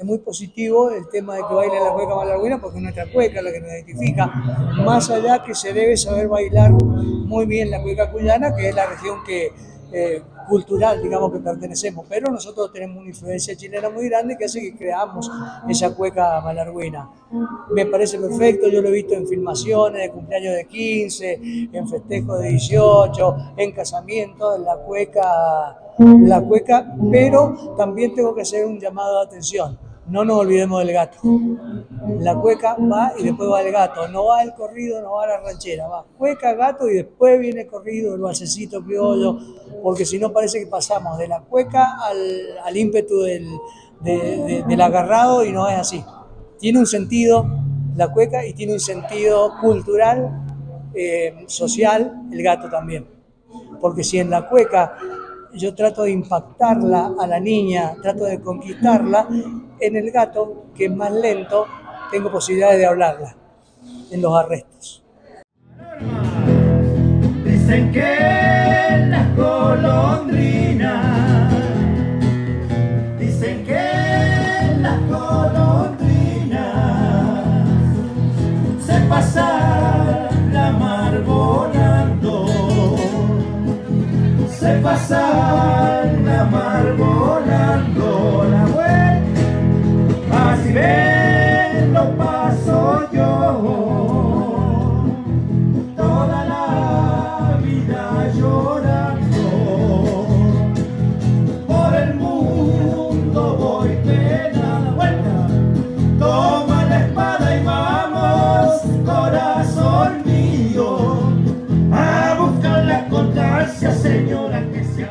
es muy positivo el tema de que baile la cueca malarguina porque es nuestra cueca la que nos identifica, más allá que se debe saber bailar muy bien la cueca cuyana, que es la región que eh, cultural, digamos, que pertenecemos, pero nosotros tenemos una influencia chilena muy grande que hace que creamos esa cueca malarguina. Me parece perfecto, yo lo he visto en filmaciones de cumpleaños de 15, en festejos de 18, en casamientos, en la cueca, la cueca, pero también tengo que hacer un llamado de atención no nos olvidemos del gato. La cueca va y después va el gato. No va el corrido, no va la ranchera. Va cueca, gato y después viene el corrido, el basecito criollo. Porque si no parece que pasamos de la cueca al, ímpetu del, agarrado y no es así. Tiene un sentido la cueca y tiene un sentido cultural, eh, social, el gato también. Porque si en la cueca yo trato de impactarla a la niña, trato de conquistarla, en el gato, que es más lento, tengo posibilidades de hablarla en los arrestos. Dicen que las golondrinas, dicen que las golondrinas se pasan la mar volando, se pasan la mar volando, la soy yo. Toda la vida llorando. Por el mundo voy de la vuelta. Toma la espada y vamos, corazón mío. A buscar la constancia, señora, que se